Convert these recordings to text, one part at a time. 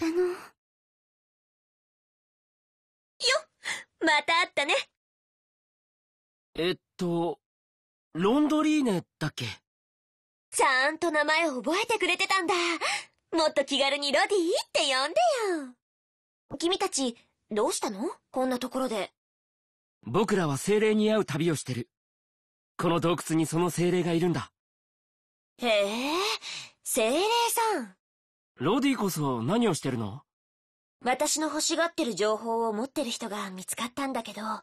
ったの。よまた会ったね。えっと、ロンドリーネだっけ？ちゃんと名前覚えてくれてたんだ。もっと気軽にロディって呼んでよ。君たち、どうしたの？こんなところで。僕らは精霊に会う旅をしてる。この洞窟にその精霊がいるんだ。へえ、精霊さん。ロディこそ何をしてるの？私の欲しがってる情報を持ってる人が見つかったんだけど。本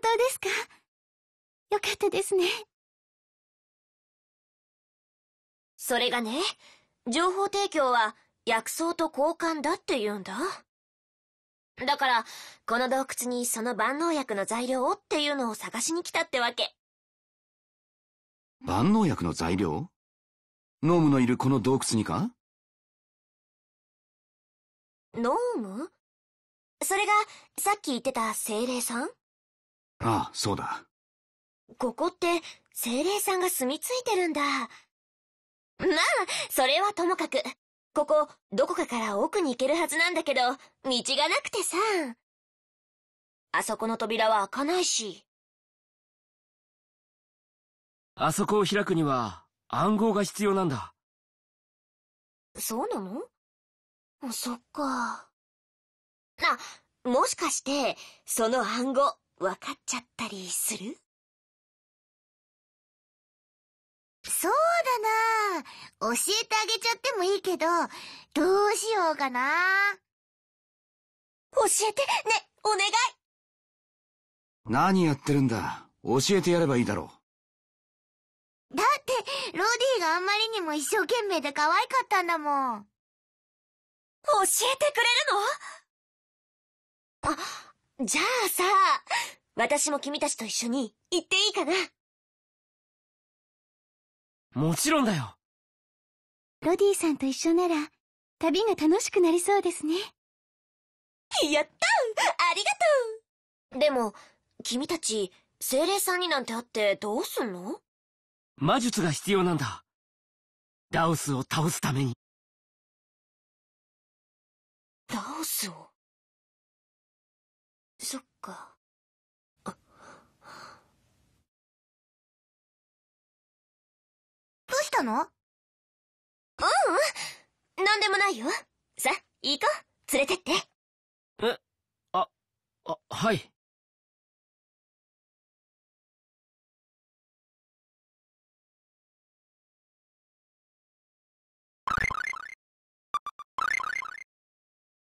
当ですか？よかったですね。それがね、情報提供は薬草と交換だって言うんだ。だから、この洞窟にその万能薬の材料をっていうのを探しに来たってわけ。万能薬の材料？ノームのいるこの洞窟にか？ノームそれが、さっき言ってた精霊さん？ああ、そうだ。ここって、精霊さんが住み着いてるんだ。まあ、それはともかく。ここ、どこかから奥に行けるはずなんだけど、道がなくてさ。あそこの扉は開かないし。あそこを開くには、暗号が必要なんだ。そうなの？そっか。あ、もしかして、その暗号、わかっちゃったりする？そうだな教えてあげちゃってもいいけど、どうしようかな教えて、ね、お願い何やってるんだ。教えてやればいいだろう。だって、ロディがあんまりにも一生懸命で可愛かったんだもん。教えてくれるの？あ、じゃあさ、私も君たちと一緒に行っていいかな？もちろんだよ。ロディさんと一緒なら、旅が楽しくなりそうですね。やったありがとうでも、君たち、精霊さんになんて会ってどうすんの？魔術が必要なんだ。ダオスを倒すために。ダオスを？そっか。どうしたの？ううん、なんでもないよ。さ、行こう。連れてって。え、あ、あ、はい。